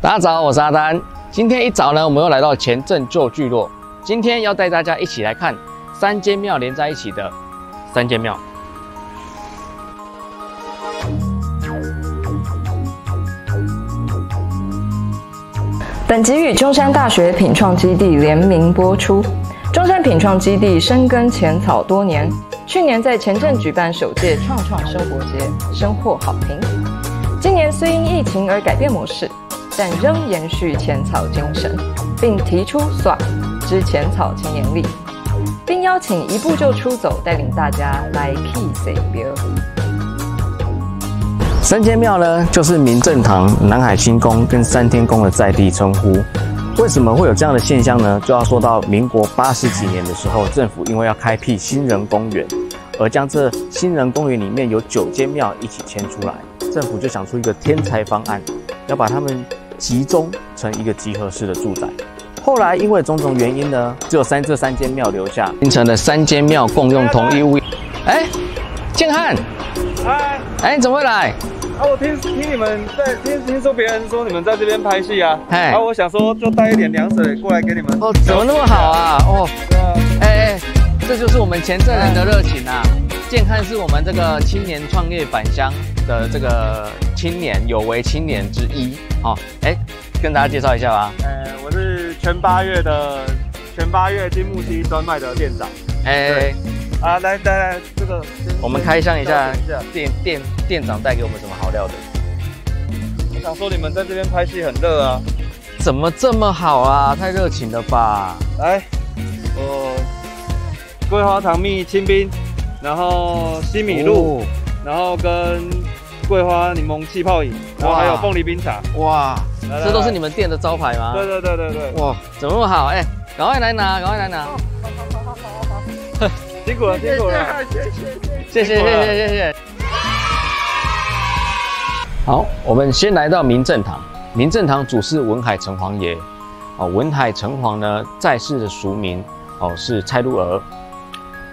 大家早，我是阿丹。今天一早呢，我们又来到前镇旧聚落。今天要带大家一起来看三间庙连在一起的三间庙。本集与中山大学品创基地联名播出。中山品创基地深耕浅草多年，去年在前镇举办首届创创生活节，收获好评。今年虽因疫情而改变模式。但仍延续浅草精神，并提出“耍之浅草青年力”，并邀请一步就出走，带领大家来 K 庙。三间庙呢，就是明正堂、南海清宫跟三天宫的在地称呼。为什么会有这样的现象呢？就要说到民国八十几年的时候，政府因为要开辟新人公园，而将这新人公园里面有九间庙一起迁出来，政府就想出一个天才方案，要把他们。集中成一个集合式的住宅，后来因为种种原因呢，只有三这三间庙留下，形成了三间庙共用同一屋。哎，建汉，嗨，哎，你怎么会来？啊，我听听你们在听听说别人说你们在这边拍戏啊，哎，啊，我想说就带一点凉水过来给你们。哦，怎么那么好啊？哦，哎哎，这就是我们前镇人的热情啊。建汉是我们这个青年创业返乡的这个青年有为青年之一哦。哎，跟大家介绍一下吧。呃，我是全八月的全八月金木犀专卖的店长。哎，啊，来来来，这个我们开箱一下店店店长带给我们什么好料的。我想说你们在这边拍戏很热啊，怎么这么好啊？太热情了吧？来，哦，桂花糖蜜清冰。然后西米露，然后跟桂花柠檬气泡饮，然后还有凤梨冰茶。哇，这都是你们店的招牌吗？对对对对对。哇，怎么那么好？哎，赶快来拿，赶快来拿。辛苦了，辛苦了，谢谢谢谢谢谢谢谢。好，我们先来到明正堂。明正堂主事文海城隍爷。哦，文海城隍呢，在世的俗名哦是蔡禄儿。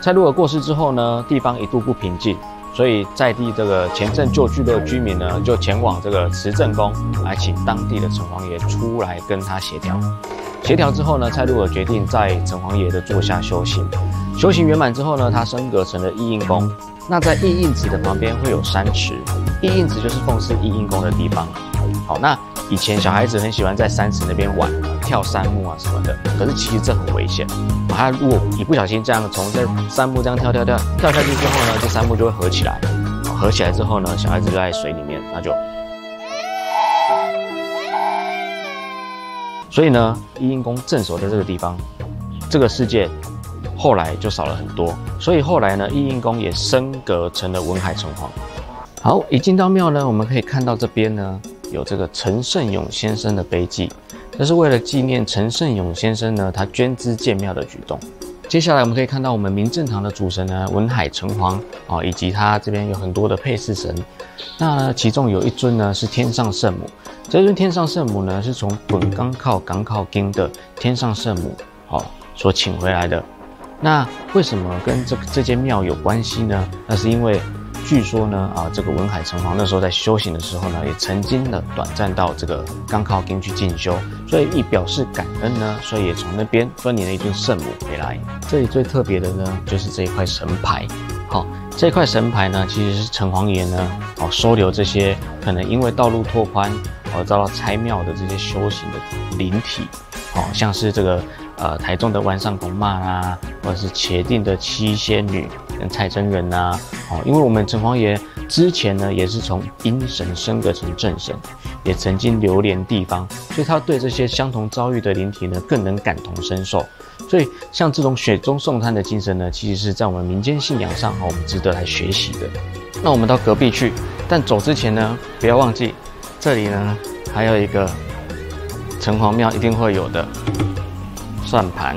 蔡禄儿过世之后呢，地方一度不平静，所以在地这个前镇旧聚落居民呢，就前往这个慈政宫来请当地的城隍爷出来跟他协调。协调之后呢，蔡禄儿决定在城隍爷的座下修行。修行圆满之后呢，他升格成了义印宫。那在义印祠的旁边会有山池，义印祠就是奉祀义印宫的地方。好，那以前小孩子很喜欢在山池那边玩。跳山木啊什么的，可是其实这很危险。他如果一不小心这样从这山木这样跳跳跳跳下去之后呢，这山木就会合起来。合起来之后呢，小孩子就在水里面，那就。所以呢，一阴宫镇守在这个地方，这个世界后来就少了很多。所以后来呢，一阴宫也升格成了文海城隍。好，一进到庙呢，我们可以看到这边呢有这个陈胜勇先生的碑记。这是为了纪念陈胜勇先生呢，他捐资建庙的举动。接下来我们可以看到我们明正堂的主神呢，文海城隍啊，以及他这边有很多的配祀神。那其中有一尊呢是天上圣母，这尊天上圣母呢是从本冈靠港靠京的天上圣母哦所请回来的。那为什么跟这这间庙有关系呢？那是因为。据说呢，啊，这个文海城隍那时候在修行的时候呢，也曾经的短暂到这个刚靠京去进修，所以以表示感恩呢，所以也从那边分离了一尊圣母回来。这里最特别的呢，就是这一块神牌。好，这块神牌呢，其实是城隍爷呢，哦，收留这些可能因为道路拓宽而遭到拆庙的这些修行的灵体，好像是这个。呃，台中的万上公妈啦，或者是茄定的七仙女蔡真人呐，哦，因为我们城隍爷之前呢也是从阴神升格成正神，也曾经流连地方，所以他对这些相同遭遇的灵体呢更能感同身受。所以像这种雪中送炭的精神呢，其实是在我们民间信仰上，我们值得来学习的。那我们到隔壁去，但走之前呢，不要忘记这里呢还有一个城隍庙一定会有的。算盘。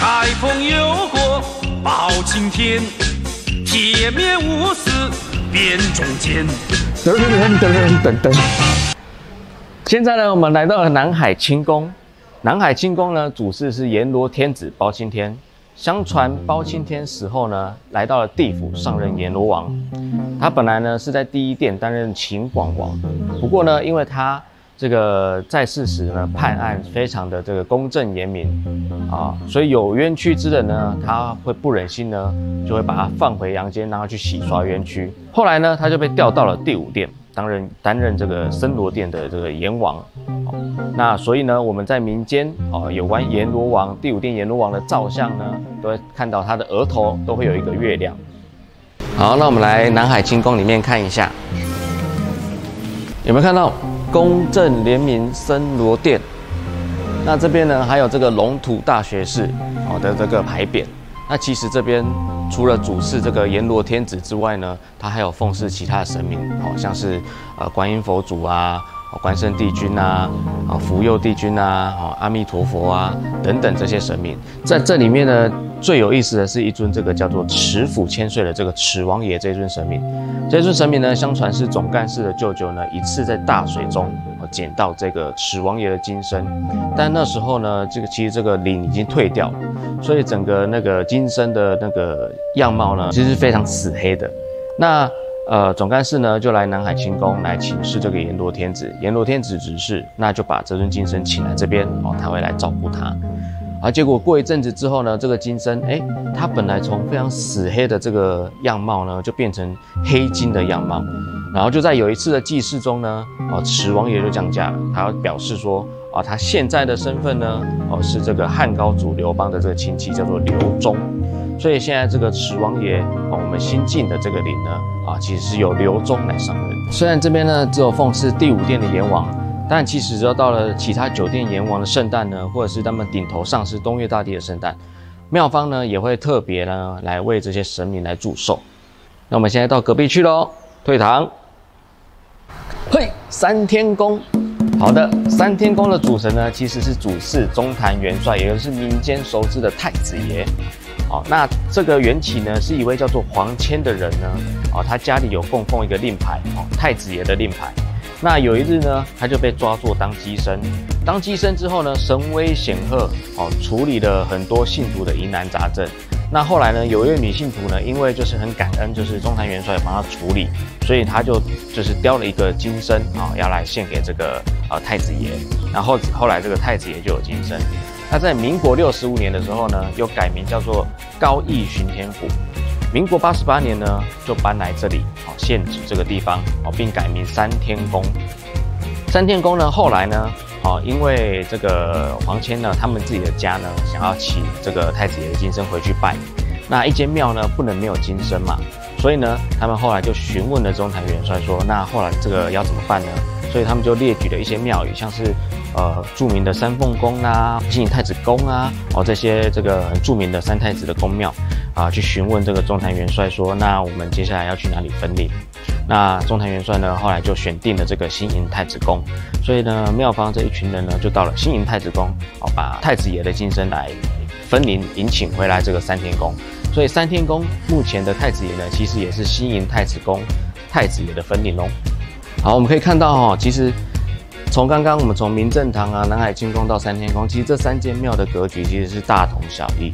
开封有国包青天，铁面无私辨忠奸。噔噔噔噔噔。现在呢，我们来到了南海清宫。南海清宫呢，主祀是阎罗天子包青天，相传包青天死后呢，来到了地府上任阎罗王。他本来呢是在第一殿担任秦广王，不过呢，因为他这个在世时呢判案非常的这个公正严明啊，所以有冤屈之人呢，他会不忍心呢，就会把他放回阳间，让他去洗刷冤屈。后来呢，他就被调到了第五殿。担任担任这个森罗殿的这个阎王，那所以呢，我们在民间啊，有关阎罗王第五殿阎罗王的造像呢，都会看到他的额头都会有一个月亮。好，那我们来南海清宫里面看一下，有没有看到公正廉明森罗殿？那这边呢，还有这个龙图大学士哦的这个牌匾。那其实这边除了主祀这个阎罗天子之外呢，他还有奉祀其他的神明，好像是呃观音佛祖啊、关圣帝君啊、啊福佑帝君啊、好阿弥陀佛啊等等这些神明。在这里面呢，最有意思的是一尊这个叫做持府千岁的这个持王爷这尊神明。这尊神明呢，相传是总干事的舅舅呢一次在大水中。捡到这个始王爷的金身，但那时候呢，这个其实这个鳞已经退掉了，所以整个那个金身的那个样貌呢，其实是非常死黑的。那呃，总干事呢就来南海清宫来请示这个阎罗天子，阎罗天子指示，那就把这尊金身请来这边哦，他会来照顾他。而结果过一阵子之后呢，这个金身，哎，他本来从非常死黑的这个样貌呢，就变成黑金的样貌。然后就在有一次的祭祀中呢，哦，池王爷就降价了。他表示说，啊，他现在的身份呢，哦，是这个汉高祖刘邦的这个亲戚，叫做刘忠。所以现在这个池王爷，哦，我们新进的这个陵呢，啊，其实是由刘忠来上任。虽然这边呢只有奉祀第五殿的阎王，但其实只要到了其他酒店阎王的圣诞呢，或者是他们顶头上司东岳大帝的圣诞，庙方呢也会特别呢来为这些神明来祝寿。那我们现在到隔壁去喽，退堂。嘿，三天宫，好的，三天宫的主神呢，其实是主祀中坛元帅，也就是民间熟知的太子爷。哦，那这个缘起呢，是一位叫做黄谦的人呢，哦，他家里有供奉一个令牌，哦，太子爷的令牌。那有一日呢，他就被抓做当机身，当机身之后呢，神威显赫，哦，处理了很多信徒的疑难杂症。那后来呢，有一位女信徒呢，因为就是很感恩，就是中坛元帅帮他处理，所以他就就是雕了一个金身啊，要来献给这个呃太子爷。然后后来这个太子爷就有金身。那在民国六十五年的时候呢，又改名叫做高义巡天府。民国八十八年呢，就搬来这里，好现址这个地方，哦，并改名三天宫。三天宫呢，后来呢？哦，因为这个黄谦呢，他们自己的家呢，想要请这个太子爷的金身回去拜，那一间庙呢不能没有金身嘛，所以呢，他们后来就询问了中台元帅说，那后来这个要怎么办呢？所以他们就列举了一些庙宇，像是呃著名的三凤宫啊、金太子宫啊，哦这些这个很著名的三太子的宫庙啊，去询问这个中坛元帅说，那我们接下来要去哪里分灵？那中坛元帅呢，后来就选定了这个新营太子宫，所以呢，庙方这一群人呢，就到了新营太子宫，哦，把太子爷的金身来分灵迎请回来这个三天宫。所以三天宫目前的太子爷呢，其实也是新营太子宫太子爷的分灵哦。好，我们可以看到哈，其实从刚刚我们从明正堂啊、南海清宫到三天宫，其实这三间庙的格局其实是大同小异。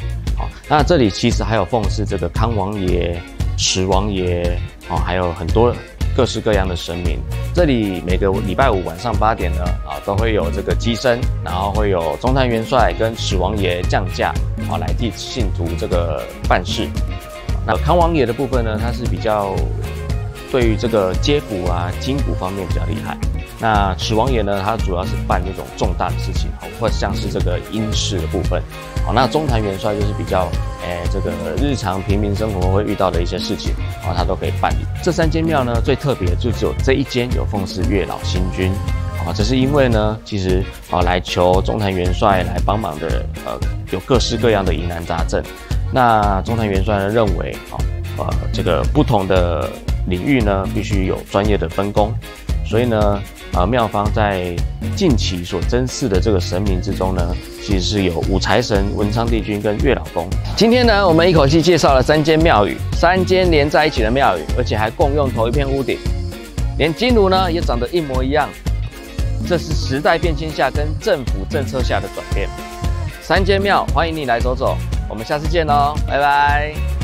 那这里其实还有奉祀这个康王爷、池王爷。哦，还有很多各式各样的神明。这里每个礼拜五晚上八点呢，啊，都会有这个机身，然后会有中坛元帅跟史王爷降驾，啊，来替信徒这个办事。那康王爷的部分呢，它是比较对于这个接骨啊、筋骨方面比较厉害。那始王爷呢，他主要是办这种重大的事情，或者像是这个阴事的部分。好，那中坛元帅就是比较，诶，这个日常平民生活会遇到的一些事情，啊，他都可以办理。这三间庙呢，最特别就只有这一间有奉祀月老星君，啊，这是因为呢，其实啊，来求中坛元帅来帮忙的，呃，有各式各样的疑难杂症。那中坛元帅呢认为，啊，呃，这个不同的领域呢，必须有专业的分工，所以呢。啊，庙方在近期所珍视的这个神明之中呢，其实是有五财神、文昌帝君跟月老公。今天呢，我们一口气介绍了三间庙宇，三间连在一起的庙宇，而且还共用同一片屋顶，连金炉呢也长得一模一样。这是时代变迁下跟政府政策下的转变。三间庙，欢迎你来走走。我们下次见喽，拜拜。